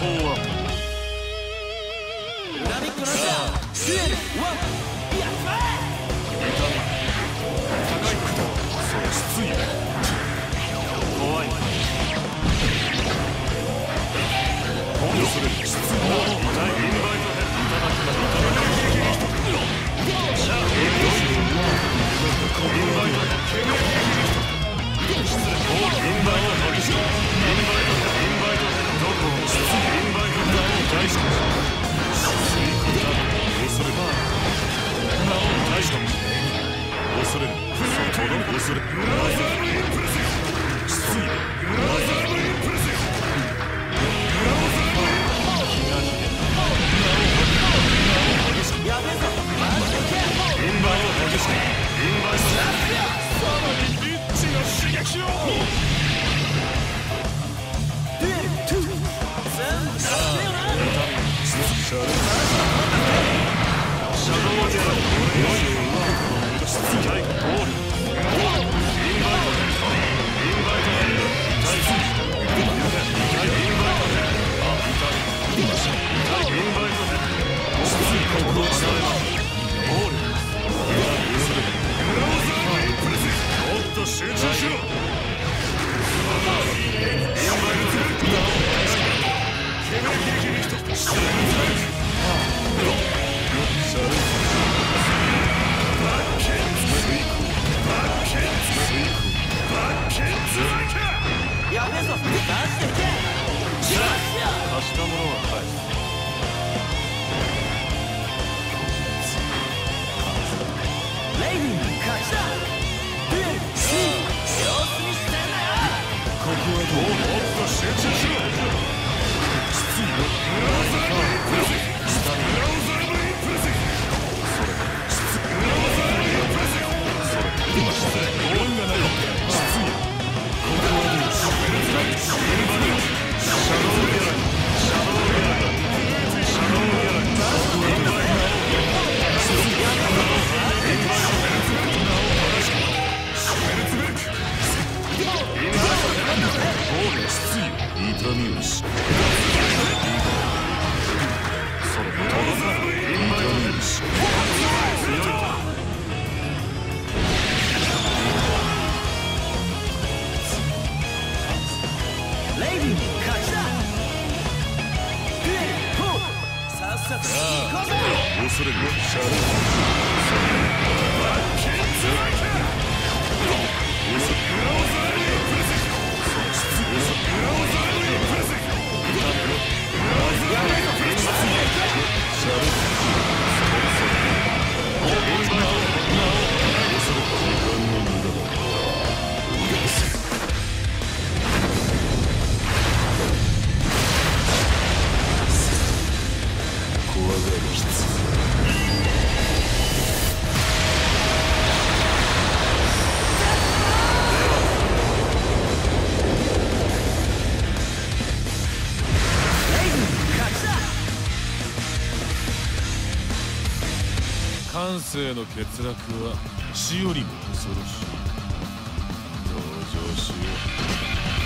法は恨みないインバイトい。ただとどめ恐れ失意シャドウジェロそ届かないインマし強いかレイビー勝ちださっさと行こ恐れるシャレ感性の欠落は死よりも恐ろしい。同情しよう